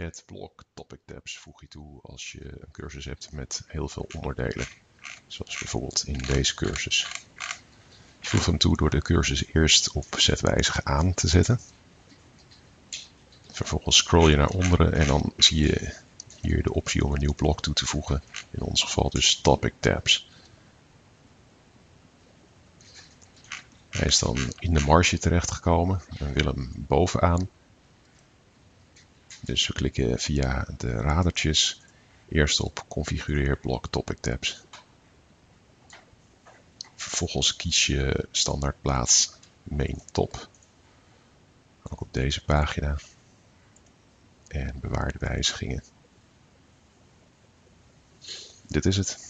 Het blok Topic Tabs voeg je toe als je een cursus hebt met heel veel onderdelen. Zoals bijvoorbeeld in deze cursus. Je voegt hem toe door de cursus eerst op zetwijzige aan te zetten. Vervolgens scroll je naar onderen en dan zie je hier de optie om een nieuw blok toe te voegen. In ons geval dus Topic Tabs. Hij is dan in de marge terechtgekomen en wil hem bovenaan. Dus we klikken via de radertjes eerst op configureer blok topic tabs. Vervolgens kies je standaardplaats main top. Ook op deze pagina. En bewaar de wijzigingen. Dit is het.